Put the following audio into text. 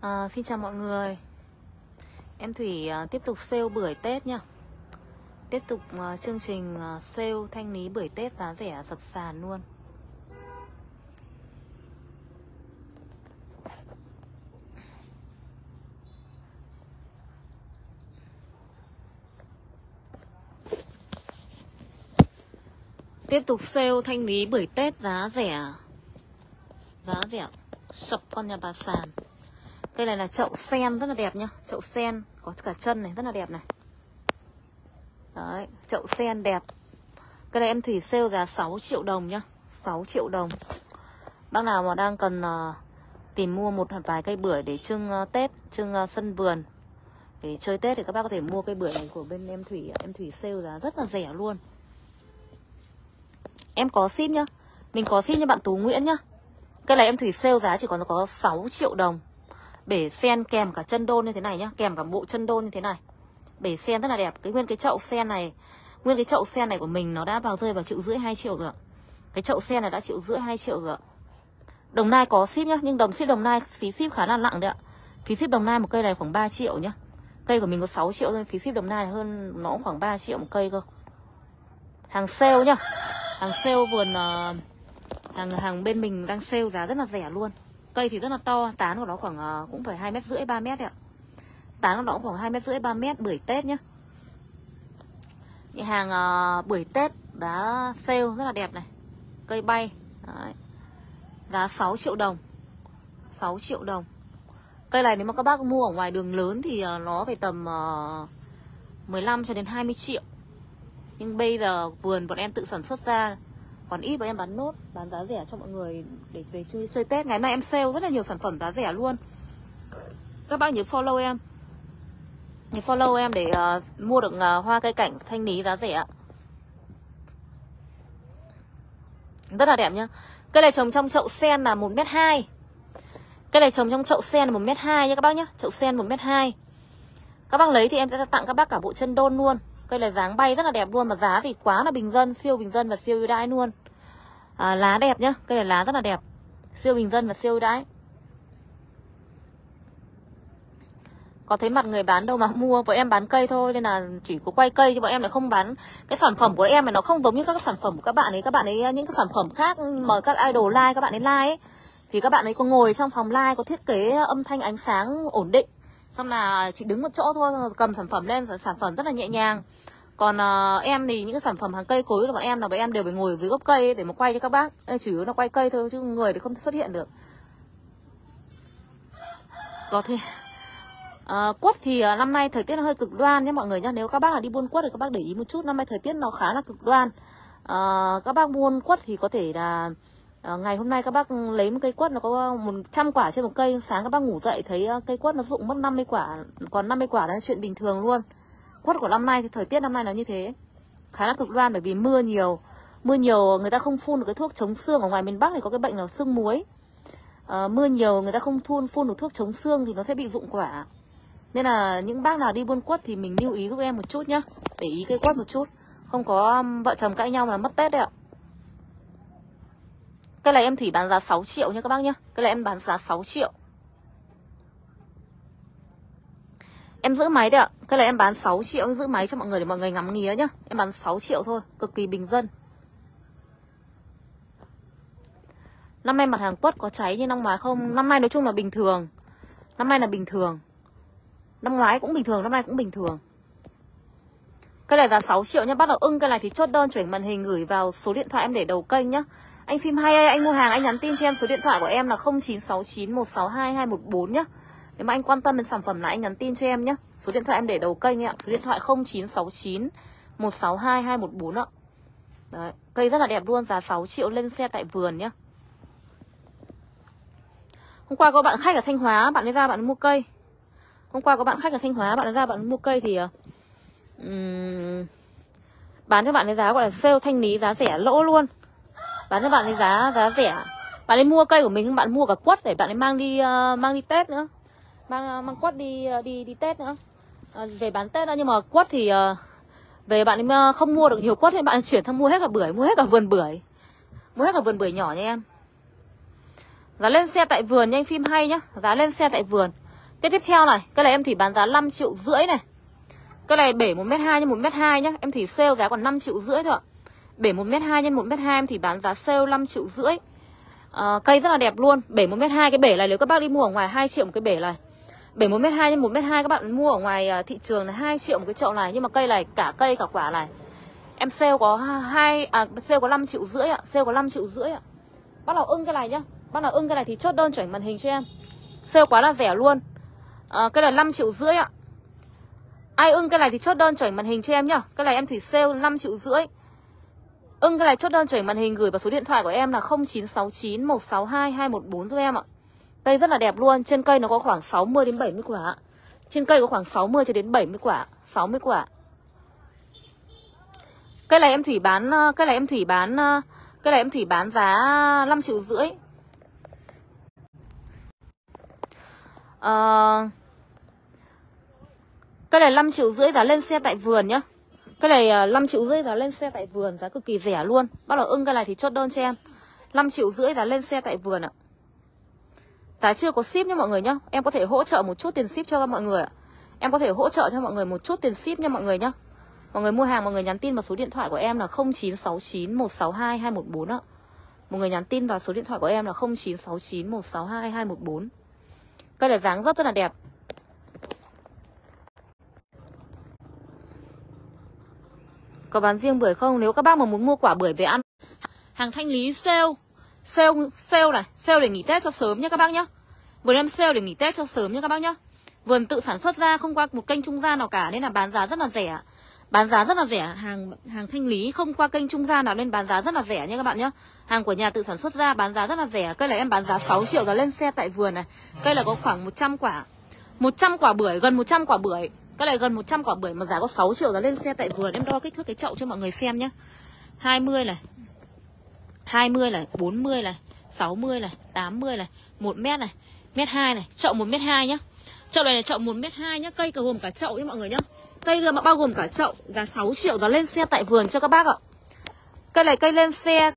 À, xin chào mọi người. Em Thủy à, tiếp tục sale bưởi Tết nha Tiếp tục à, chương trình à, sale thanh lý bưởi Tết giá rẻ sập sàn luôn. Tiếp tục sale thanh lý bưởi Tết giá rẻ. Giá rẻ. Sập con nhà bà sàn. Cây này là chậu sen rất là đẹp nhá. Chậu sen có cả chân này rất là đẹp này. Đấy, chậu sen đẹp. Cái này em Thủy sale giá 6 triệu đồng nhá. 6 triệu đồng. Bác nào mà đang cần uh, tìm mua một vài cây bưởi để trưng uh, Tết Trưng uh, sân vườn Để chơi Tết thì các bác có thể mua cây bưởi này của bên em Thủy Em Thủy sale giá rất là rẻ luôn. Em có ship nhá. Mình có ship cho bạn Tú Nguyễn nhá. Cây này em Thủy sale giá chỉ còn có 6 triệu đồng. Bể sen kèm cả chân đôn như thế này nhá Kèm cả bộ chân đôn như thế này. Bể sen rất là đẹp. Cái nguyên cái chậu sen này Nguyên cái chậu sen này của mình nó đã vào rơi vào triệu rưỡi 2 triệu rồi Cái chậu sen này đã triệu rưỡi 2 triệu rồi Đồng Nai có ship nhá Nhưng đồng ship Đồng Nai phí ship khá là nặng đấy ạ. Phí ship Đồng Nai một cây này khoảng 3 triệu nhá. Cây của mình có 6 triệu thôi Phí ship Đồng Nai hơn nó cũng khoảng 3 triệu một cây cơ. Hàng sale nhá. Hàng sale vườn uh, Hàng hàng bên mình đang sale giá rất là rẻ luôn. Cây thì rất là to, tán của nó khoảng ờ, cũng phải hai mét rưỡi ba mét ạ. Tán của nó cũng khoảng hai mét rưỡi ba mét bưởi Tết nhá. Những hàng ờ, bưởi Tết đã sale rất là đẹp này. Cây bay. Đấy. Giá 6 triệu đồng. 6 triệu đồng. Cây này nếu mà các bác mua ở ngoài đường lớn thì ờ, nó phải tầm 15 cho đến 20 triệu. Nhưng bây giờ vườn bọn em tự sản xuất ra còn ít bọn em bán nốt bán giá rẻ cho mọi người để về chơi, chơi tết. Ngày mai em sale rất là nhiều sản phẩm giá rẻ luôn. Các bác nhớ follow em. Nhớ follow em để uh, mua được uh, hoa cây cảnh thanh lý giá rẻ rất là đẹp nhá. Cây này trồng trong chậu sen là một m hai. Cây này trồng trong chậu sen là một m hai nha các bác nhá. Chậu sen một m hai. Các bác lấy thì em sẽ tặng các bác cả bộ chân đôn luôn. Cây này dáng bay rất là đẹp luôn Mà giá thì quá là bình dân, siêu bình dân và siêu ưu đãi luôn. À, Lá đẹp nhá Cây này lá rất là đẹp Siêu bình dân và siêu ưu đãi. Có thấy mặt người bán đâu mà mua Bọn em bán cây thôi Nên là chỉ có quay cây chứ bọn em lại không bán. Cái sản phẩm của em mà nó không giống như các sản phẩm của các bạn ấy Các bạn ấy à, những cái sản phẩm khác ừ, Mà các idol like các bạn ấy like ấy. Thì các bạn ấy có ngồi trong phòng like Có thiết kế âm thanh ánh sáng ổn định xong là chị đứng một chỗ thôi cầm sản phẩm lên sản phẩm rất là nhẹ nhàng. Còn uh, em thì những cái sản phẩm hàng cây cối là bọn em là bọn em đều phải ngồi dưới gốc cây để mà quay cho các bác. Chủ yếu là quay cây thôi chứ người thì không xuất hiện được. Có thể À, ờ, quất thì ờ, năm nay thời tiết nó hơi cực đoan nhé mọi người nhé. Nếu các bác là đi buôn quất thì các bác để ý một chút năm nay thời tiết nó khá là cực đoan. À, các bác buôn quất thì có thể là À, ngày hôm nay các bác lấy một cây quất nó có 100 quả trên một cây. Sáng các bác ngủ dậy thấy ờ, cây quất nó rụng mất 50 quả Còn 50 quả là chuyện bình thường luôn. Quất của năm nay thì thời tiết năm nay nó như thế Khá là cực đoan bởi vì mưa nhiều. Mưa nhiều người ta không phun được cái thuốc chống xương. Ở ngoài miền Bắc thì có cái bệnh là xương muối. À, Mưa nhiều người ta không thun phun được thuốc chống xương thì nó sẽ bị rụng quả. Nên là những bác nào đi buôn quất thì mình lưu ý giúp em một chút nhá Để ý cây quất một chút. Không có vợ chồng cãi nhau là mất Tết đấy ạ cái này em Thủy bán giá 6 triệu nha các bác nhá. Cái này em bán giá 6 triệu. Em giữ máy đấy ạ. Cái này em bán 6 triệu, Em giữ máy cho mọi người để mọi người ngắm nghía nhá. Em bán 6 triệu thôi, Cực kỳ bình dân. Năm nay mặt hàng quất có cháy như năm ngoái không? Năm nay nói chung là bình thường. Năm nay là bình thường. Năm ngoái cũng bình thường, Năm nay cũng bình thường. Cái này giá 6 triệu nhá Bắt đầu ưng cái này thì chốt đơn chuyển màn hình gửi vào số điện thoại em để đầu kênh nhá anh phim hay anh mua hàng anh nhắn tin cho em số điện thoại của em là 0969 162 214 nhá. Nếu mà anh quan tâm đến sản phẩm là anh nhắn tin cho em nhá. Số điện thoại em để đầu kênh ạ. Số điện thoại 0969 162 214 ạ. Đấy, cây rất là đẹp luôn, giá 6 triệu lên xe tại vườn nhá. Hôm qua có bạn khách ở Thanh Hóa, bạn ấy ra bạn mua cây. Hôm qua có bạn khách ở Thanh Hóa, bạn ấy ra bạn mua cây thì à, um, bán cho bạn cái giá gọi là sale thanh lý giá rẻ lỗ luôn. Bán cho bạn cái giá giá rẻ. Bạn ấy mua cây của mình nhưng bạn mua cả quất để bạn ấy mang đi uh, mang đi tết nữa. Mang uh, mang quất đi uh, đi đi tết nữa. Uh, về bán tết đó nhưng mà quất thì uh, về bạn ấy không mua được nhiều quất thì bạn ấy chuyển sang mua hết cả bưởi mua hết cả vườn bưởi. Mua hết cả vườn bưởi nhỏ nha em. Giá lên xe tại vườn nhanh phim hay nhá. Giá lên xe tại vườn. Tiếp tiếp theo này, cái này em Thủy bán giá 5 triệu rưỡi này. Cái này bể 1m2 x 1m2 nhá Em thì sale giá còn 5 triệu rưỡi thôi ạ. Bể 1m2 x 1m2 em thì bán giá sale 5 triệu rưỡi. À, Cây rất là đẹp luôn. Bể 1m2 cái bể này nếu các bác đi mua ở ngoài 2 triệu một cái bể này. Bể 1m2 x 1m2 các bạn mua ở ngoài ờ, thị trường là 2 triệu một cái chậu này Nhưng mà cây này cả cây cả quả này. Em sale có hai à sale có 5 triệu rưỡi ạ Sale có 5 triệu rưỡi ạ. Bác nào ưng cái này nhá Bác nào ưng cái này thì chốt đơn chuyển màn hình cho em. Sale quá là rẻ luôn. À, Cái này 5 triệu rưỡi ạ. Ai ưng cái này thì chốt đơn chuẩn màn hình cho em nhá. Cái này em thủy sale 5 triệu rưỡi. Ưng cái này chốt đơn chuẩn màn hình gửi vào số điện thoại của em là 0969 162 214 cho em ạ. Cây rất là đẹp luôn. Trên cây nó có khoảng 60 đến 70 quả. Trên cây có khoảng 60 cho đến 70 quả. 60 quả. Cây này em Thủy bán ờ, Cây này em Thủy bán ờ, Cây này em Thủy bán giá 5 triệu rưỡi. Ờ uh, cái này 5 triệu rưỡi giá lên xe tại vườn nhá. Cái này ờ, 5 triệu rưỡi giá lên xe tại vườn, Giá cực kỳ rẻ luôn. Bắt đầu ưng cái này thì chốt đơn cho em. 5 triệu rưỡi giá lên xe tại vườn ạ. Giá chưa có ship nha mọi người nhá. Em có thể hỗ trợ một chút tiền ship cho mọi người ạ. Em có thể hỗ trợ cho mọi người một chút tiền ship nha mọi người nhá. Mọi người mua hàng, mọi người nhắn tin vào số điện thoại của em là 0969 162 214 ạ. Mọi người nhắn tin vào số điện thoại của em là 0969 162 214. Cây này dáng rất rất là đẹp. Có bán riêng bưởi không? Nếu các bác mà muốn mua quả bưởi về ăn Hàng thanh lý sale Sale sale này, sale để nghỉ Tết cho sớm nhé các bác nhá. Vườn em sale để nghỉ Tết cho sớm nhé các bác nhá. Vườn tự sản xuất ra không qua một kênh trung gian nào cả nên là bán giá rất là rẻ. Bán giá rất là rẻ, hàng hàng thanh lý không qua kênh trung gian nào nên bán giá rất là rẻ nha các bạn nhé Hàng của nhà tự sản xuất ra bán giá rất là rẻ Cây này em bán giá 6 triệu giá lên xe tại vườn này Cây là có khoảng 100 quả 100 quả bưởi, gần 100 quả bưởi cái này gần 100 quả bưởi mà giá có 6 triệu giá lên xe tại vườn. Em đo kích thước cái chậu cho mọi người xem nhé 20 này 20 này, 40 này 60 này, 80 này 1 mét này, mét 2 này Chậu 1 mét 2 nhá. Chậu này là chậu 1 mét 2 nhá Cây cả gồm cả chậu nhá mọi người nhá. Cây mà bao gồm cả chậu Giá 6 triệu giá lên xe tại vườn cho các bác ạ. Cây này cây lên xe